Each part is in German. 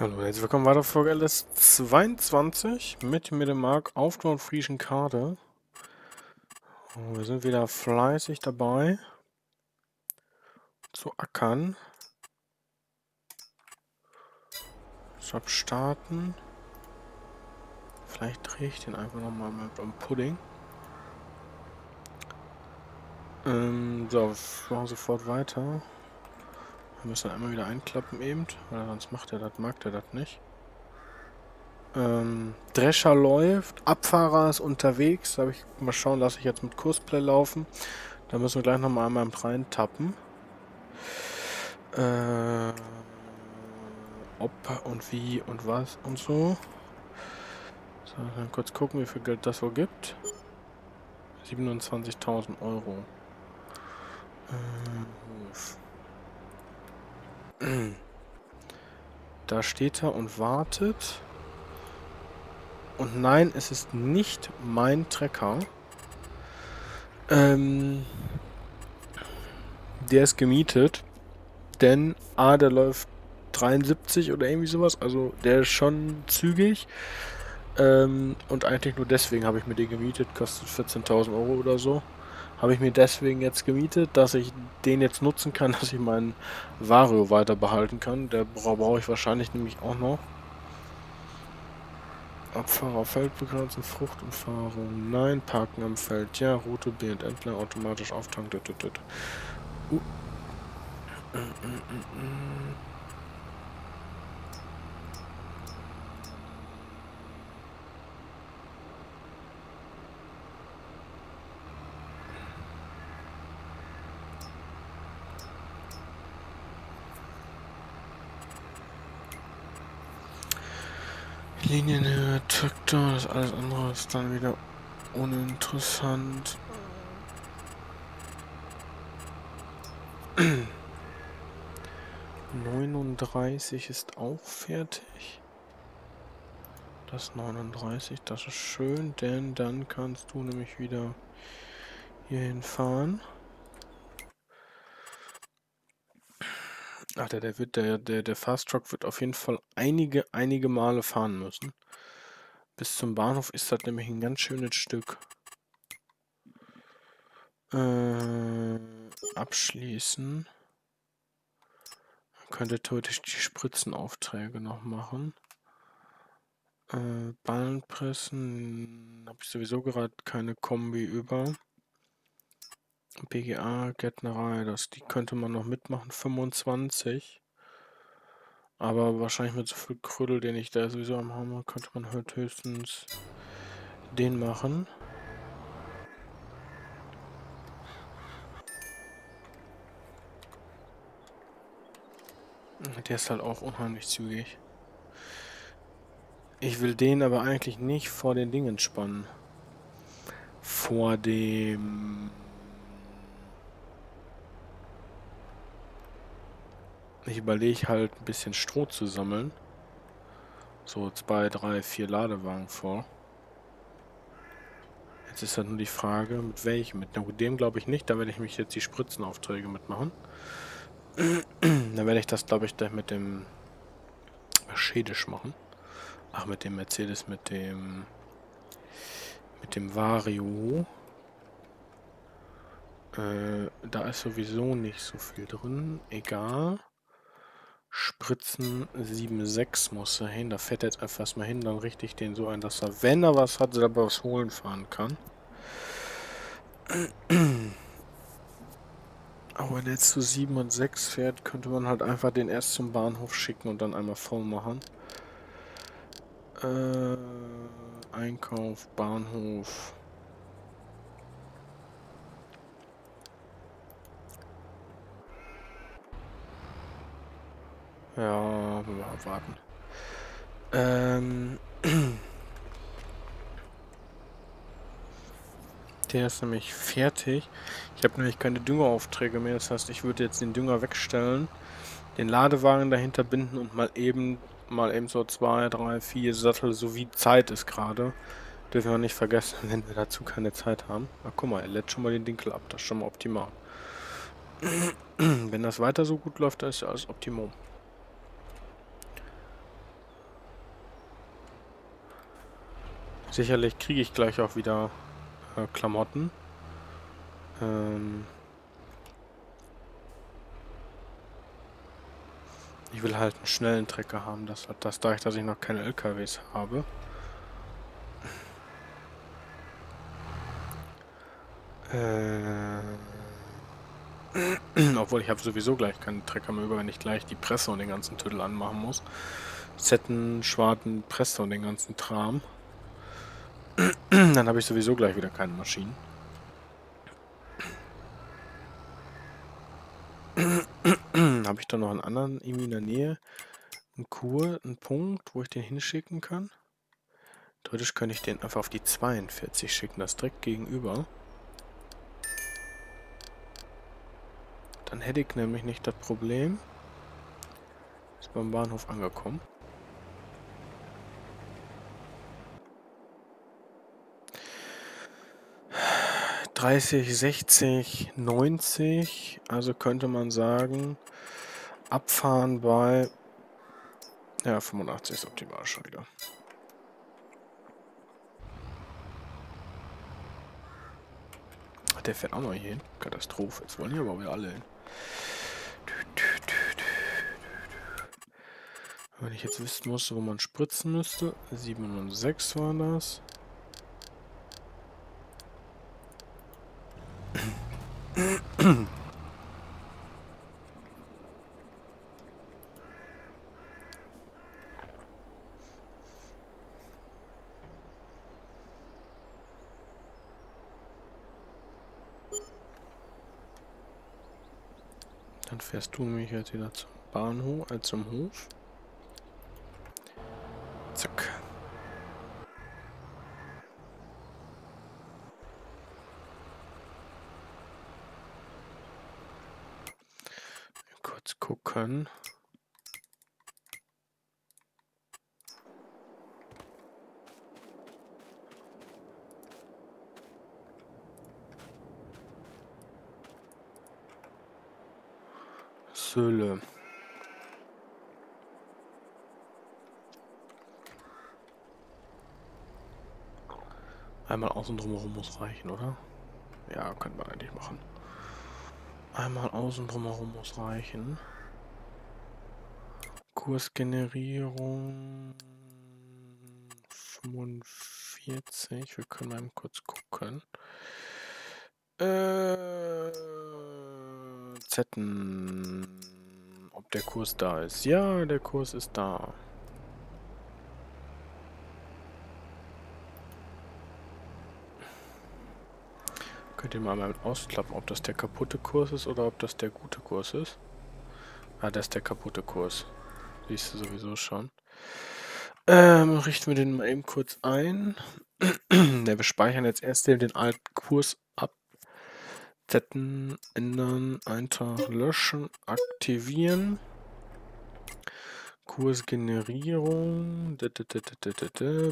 Hallo, herzlich willkommen weiter Folge LS 22 mit mir dem Mark auf der Friesen Karte. Wir sind wieder fleißig dabei zu ackern. Stopp starten. Vielleicht drehe ich den einfach nochmal mit einem Pudding. Ähm, so, wir machen sofort weiter. Wir müssen einmal wieder einklappen eben, weil sonst macht er das, mag er das nicht. Ähm, Drescher läuft, Abfahrer ist unterwegs. Da habe ich mal schauen, lasse ich jetzt mit Kursplay laufen. Da müssen wir gleich nochmal einmal rein tappen. Äh, ob und wie und was und so. So, dann kurz gucken, wie viel Geld das so gibt. 27.000 Euro. Äh, Da steht er und wartet. Und nein, es ist nicht mein Trecker. Ähm, der ist gemietet. Denn A, der läuft 73 oder irgendwie sowas. Also der ist schon zügig. Ähm, und eigentlich nur deswegen habe ich mir den gemietet. Kostet 14.000 Euro oder so. Habe ich mir deswegen jetzt gemietet, dass ich den jetzt nutzen kann, dass ich meinen Vario weiter behalten kann. Der brauche ich wahrscheinlich nämlich auch noch. Abfahrer Feldbegrenzen, Fruchtumfahrung, nein, Parken am Feld, ja, Route B und entlang, automatisch auftanken. Uh. Mm, mm, mm, Linienhöhe, Traktor, das alles andere ist dann wieder uninteressant. Neununddreißig ist auch fertig. Das 39, das ist schön, denn dann kannst du nämlich wieder hierhin fahren. Ach, der, der wird, der, der, der Fast Truck wird auf jeden Fall einige, einige Male fahren müssen. Bis zum Bahnhof ist das nämlich ein ganz schönes Stück. Äh, abschließen. Man könnte theoretisch die Spritzenaufträge noch machen. Äh, Ballen pressen. Habe ich sowieso gerade keine Kombi über. BGA, Gärtnerei, das, die könnte man noch mitmachen, 25. Aber wahrscheinlich mit so viel Krödel, den ich da sowieso am habe, könnte man halt höchstens den machen. Der ist halt auch unheimlich zügig. Ich will den aber eigentlich nicht vor den Dingen spannen. Vor dem Ich überlege halt ein bisschen Stroh zu sammeln. So zwei, drei, vier Ladewagen vor. Jetzt ist halt nur die Frage, mit welchem. Mit dem glaube ich nicht, da werde ich mich jetzt die Spritzenaufträge mitmachen. Dann werde ich das, glaube ich, mit dem Mercedes machen. Ach, mit dem Mercedes, mit dem mit dem Vario. Äh, da ist sowieso nicht so viel drin. Egal. Spritzen 7,6 muss er hin. Da fährt er jetzt einfach erstmal hin, dann richte ich den so ein, dass er, wenn er was hat, selber was holen fahren kann. Aber wenn er jetzt zu 7 und 6 fährt, könnte man halt einfach den erst zum Bahnhof schicken und dann einmal voll machen. Äh, Einkauf, Bahnhof. Ja, wir abwarten. Ähm. Der ist nämlich fertig. Ich habe nämlich keine Düngeraufträge mehr. Das heißt, ich würde jetzt den Dünger wegstellen, den Ladewagen dahinter binden und mal eben mal eben so zwei, drei, vier Sattel, so wie Zeit ist gerade. Dürfen wir nicht vergessen, wenn wir dazu keine Zeit haben. Na guck mal, er lädt schon mal den Dinkel ab. Das ist schon mal optimal. wenn das weiter so gut läuft, dann ist ja alles Optimum. Sicherlich kriege ich gleich auch wieder äh, Klamotten. Ähm ich will halt einen schnellen Trecker haben, das hat das dadurch, dass ich noch keine LKWs habe. Äh obwohl ich habe sowieso gleich keinen Trecker mehr über, wenn ich gleich die Presse und den ganzen Tüdel anmachen muss. Zetten, Schwarten, Presse und den ganzen Tram. Dann habe ich sowieso gleich wieder keine Maschinen. habe ich da noch einen anderen irgendwie in der Nähe? Ein Kur, einen Punkt, wo ich den hinschicken kann? Theoretisch könnte ich den einfach auf die 42 schicken, das direkt gegenüber. Dann hätte ich nämlich nicht das Problem. Ist beim Bahnhof angekommen. 30, 60, 90. Also könnte man sagen, abfahren bei ja, 85 ist optimal schon wieder. Der fährt auch noch hier hin. Katastrophe. Jetzt wollen hier aber wir alle hin. Wenn ich jetzt wissen muss, wo man spritzen müsste. 7 und 6 war das. Dann fährst du mich jetzt wieder zum Bahnhof, äh, zum Hof. Zack. Gucken. Söhle. Einmal außen drumherum muss reichen, oder? Ja, könnte man eigentlich machen. Einmal außen drumherum muss reichen. Kursgenerierung 45. Wir können mal kurz gucken. Äh, Zetten. Ob der Kurs da ist. Ja, der Kurs ist da. Könnt ihr mal mal ausklappen, ob das der kaputte Kurs ist oder ob das der gute Kurs ist. Ah, das ist der kaputte Kurs. Siehst du sowieso schon. Ähm, richten wir den mal eben kurz ein. ja, wir speichern jetzt erst den alten Kurs ab. Zetten, ändern, Eintrag löschen, aktivieren. Kursgenerierung.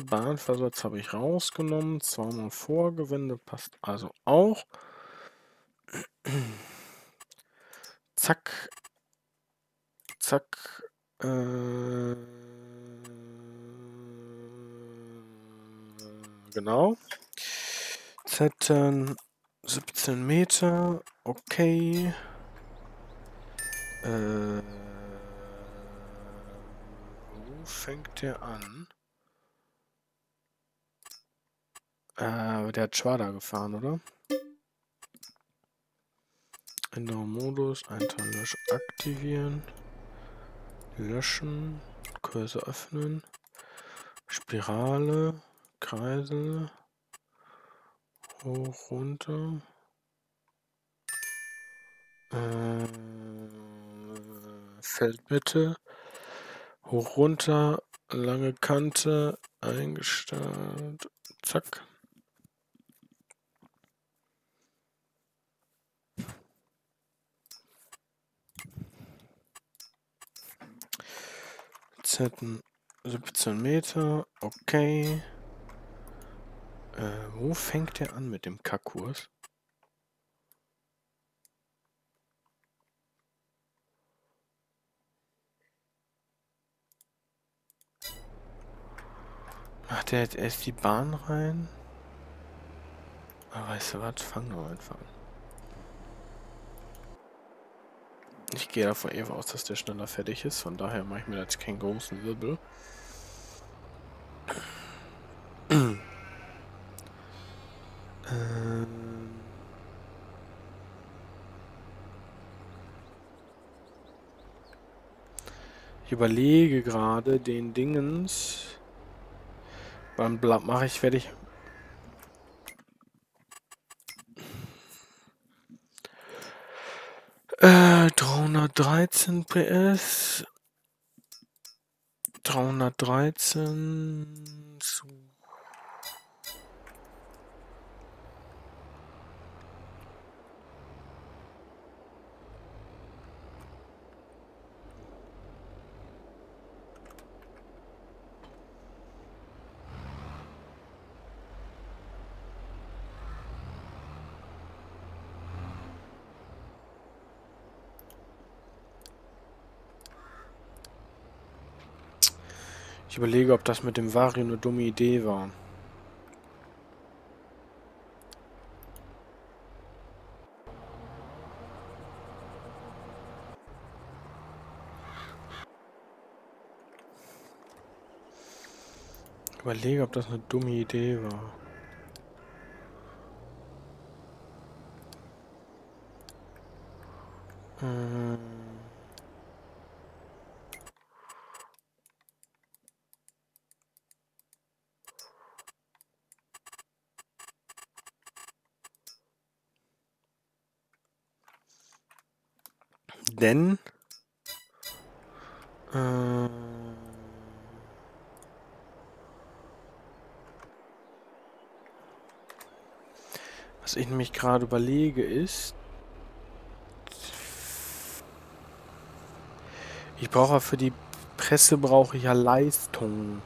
Bahnversatz habe ich rausgenommen. Zweimal Vorgewende passt also auch. Zack. Zack. Äh, genau. Zetten 17 Meter. Okay. Äh, fängt der an? Äh, der hat Schwader gefahren, oder? Änderung Modus, Einteil löschen, aktivieren, löschen, Cursor öffnen, Spirale, Kreisel, hoch, runter, äh, Feldmitte, Hoch runter, lange Kante, eingestellt, zack. Zetten 17 Meter, okay. Äh, wo fängt der an mit dem Kackkurs? Ach, der hat erst die Bahn rein. Aber weißt du was? Fang doch einfach an. Ich gehe davon eher aus, dass der schneller fertig ist. Von daher mache ich mir jetzt keinen großen Wirbel. ähm ich überlege gerade den Dingens. Wann mache ich fertig? Äh, 313 PS. 313 zu Ich überlege, ob das mit dem Vario eine dumme Idee war. Überlege, ob das eine dumme Idee war. Hm. Denn äh, was ich nämlich gerade überlege ist, ich brauche für die Presse brauche ich ja Leistung.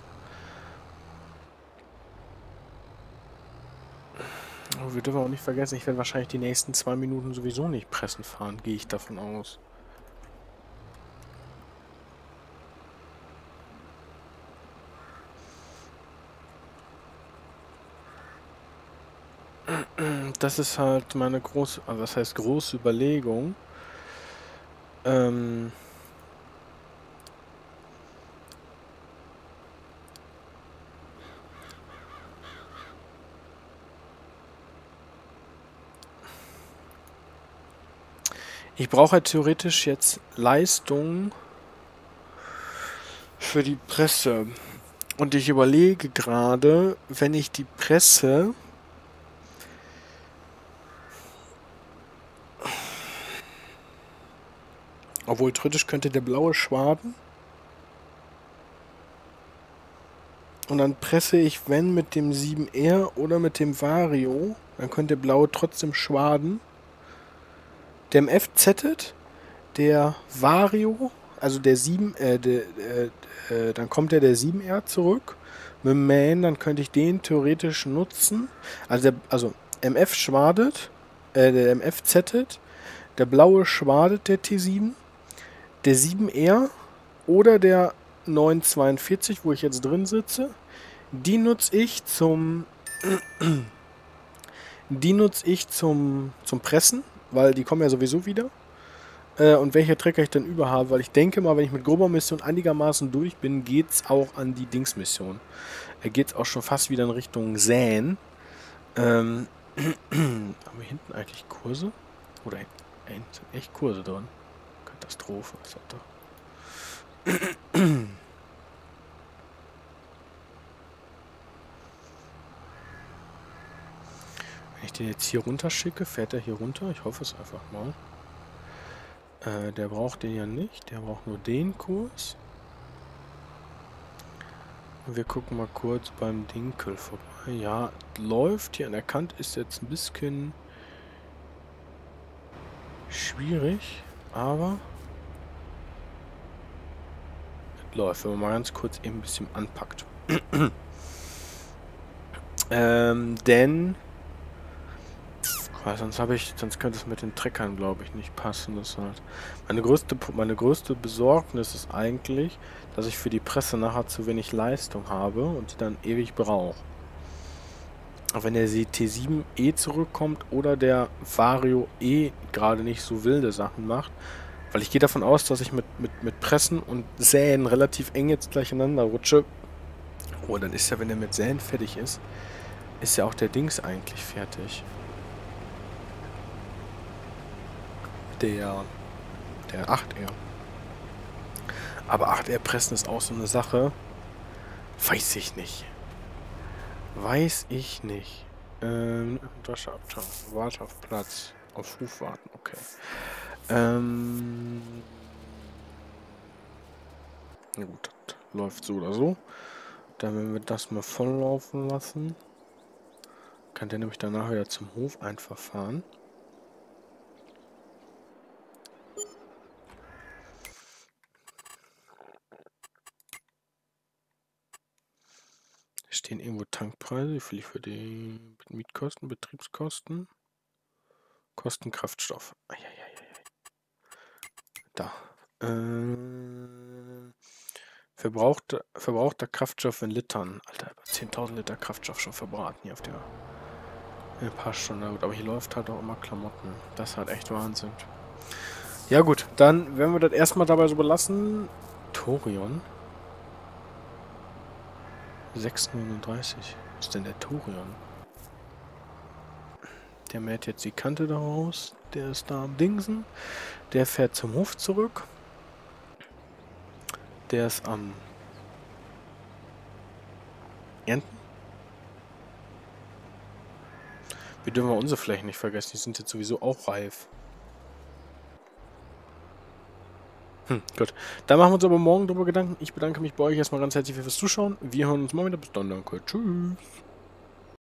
Wir dürfen auch nicht vergessen, ich werde wahrscheinlich die nächsten zwei Minuten sowieso nicht pressen fahren, gehe ich davon aus. Das ist halt meine große, also was heißt große Überlegung. Ähm ich brauche halt theoretisch jetzt Leistung für die Presse. Und ich überlege gerade, wenn ich die Presse Obwohl theoretisch könnte der blaue Schwaden. Und dann presse ich, wenn mit dem 7R oder mit dem Vario, dann könnte der blaue trotzdem schwaden. Der MF zettet, der Vario, also der 7, äh, der, äh, äh, dann kommt der der 7R zurück. Mit dem Man, dann könnte ich den theoretisch nutzen. Also, der, also MF schwadet, äh, der MF zettet, der blaue schwadet, der T7 der 7R oder der 942, wo ich jetzt drin sitze, die nutze ich zum die nutze ich zum, zum Pressen, weil die kommen ja sowieso wieder. Äh, und welche Trecker ich dann über habe, weil ich denke mal, wenn ich mit grober Mission einigermaßen durch bin, geht es auch an die Dings-Mission. Geht es auch schon fast wieder in Richtung Säen. Ähm, haben wir hinten eigentlich Kurse? Oder echt Kurse drin? Katastrophe. Ist doch. Wenn ich den jetzt hier runter schicke, fährt er hier runter. Ich hoffe es einfach mal. Äh, der braucht den ja nicht. Der braucht nur den Kurs. Wir gucken mal kurz beim Dinkel vorbei. Ja, läuft hier an der Kante ist jetzt ein bisschen schwierig, aber läuft, wenn man mal ganz kurz eben ein bisschen anpackt. ähm, denn Weil sonst habe ich, sonst könnte es mit den Treckern, glaube ich, nicht passen. Das halt. Meine größte, meine größte Besorgnis ist eigentlich, dass ich für die Presse nachher zu wenig Leistung habe und die dann ewig brauche. Auch wenn der T7E zurückkommt oder der Vario E gerade nicht so wilde Sachen macht, weil ich gehe davon aus, dass ich mit, mit, mit Pressen und Säen relativ eng jetzt gleich ineinander rutsche. Oh, dann ist ja, wenn er mit Säen fertig ist, ist ja auch der Dings eigentlich fertig. Der, der 8R. Aber 8R pressen ist auch so eine Sache. Weiß ich nicht. Weiß ich nicht. Ähm, Wäscheabteilung. Warte auf Platz. Auf Ruf warten, okay. Ähm. Gut, das läuft so oder so. Dann werden wir das mal volllaufen lassen. Kann der nämlich danach wieder zum Hof einfach fahren. Stehen irgendwo Tankpreise, wie viel ich für die Mietkosten, Betriebskosten, Kosten Kraftstoff. Da. Äh, verbrauchter, verbrauchter Kraftstoff in Litern. Alter, 10.000 Liter Kraftstoff schon verbraten hier auf der ja, passt schon, gut. Aber hier läuft halt auch immer Klamotten. Das halt echt Wahnsinn. Ja gut, dann werden wir das erstmal dabei so belassen. Torion. 639. Was ist denn der Torion? Der mäht jetzt die Kante daraus. Der ist da am Dingsen. Der fährt zum Hof zurück. Der ist am Ernten. Wir dürfen unsere Flächen nicht vergessen, die sind jetzt sowieso auch reif. Hm, gut. Da machen wir uns aber morgen drüber Gedanken. Ich bedanke mich bei euch erstmal ganz herzlich fürs Zuschauen. Wir hören uns mal wieder. Bis dann, danke. Tschüss.